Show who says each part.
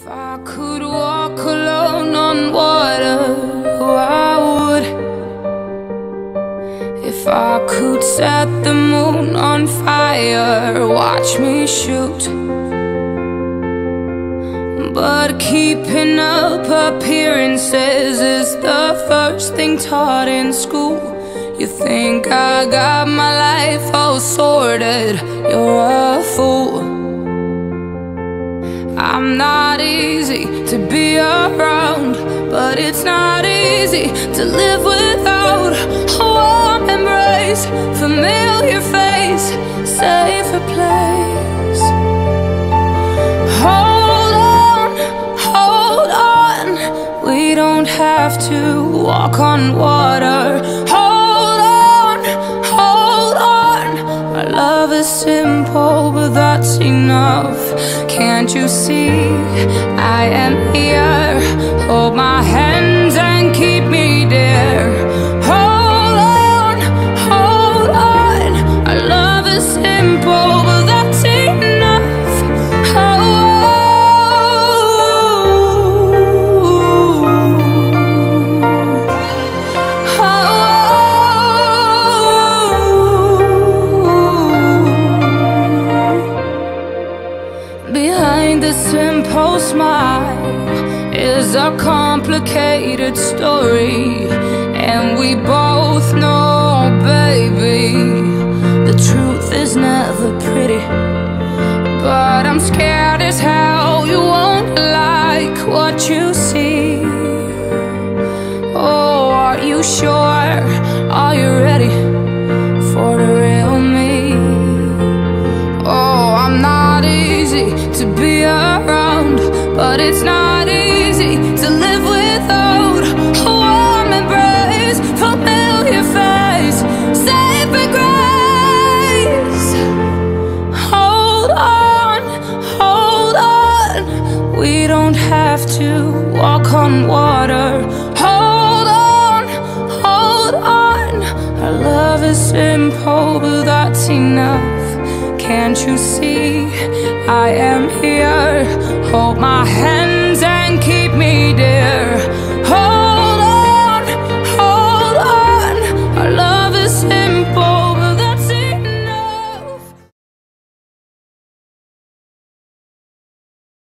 Speaker 1: If I could walk alone on water, I would. If I could set the moon on fire, watch me shoot. But keeping up appearances is the first thing taught in school. You think I got my life all sorted, you're a fool. I'm not easy to be around, but it's not easy to live without oh, a warm embrace, familiar face, safer place. Hold on, hold on, we don't have to walk on water. That's enough. Can't you see I am here? The simple smile is a complicated story, and we both know, baby, the truth is never pretty. But I'm scared as hell you won't like what you see. Oh, are you sure? But it's not easy to live without a warm embrace, familiar face, grace. Hold on, hold on. We don't have to walk on water. Hold on, hold on. Our love is simple, but that's enough. Can't you see? I am here. Hold my hands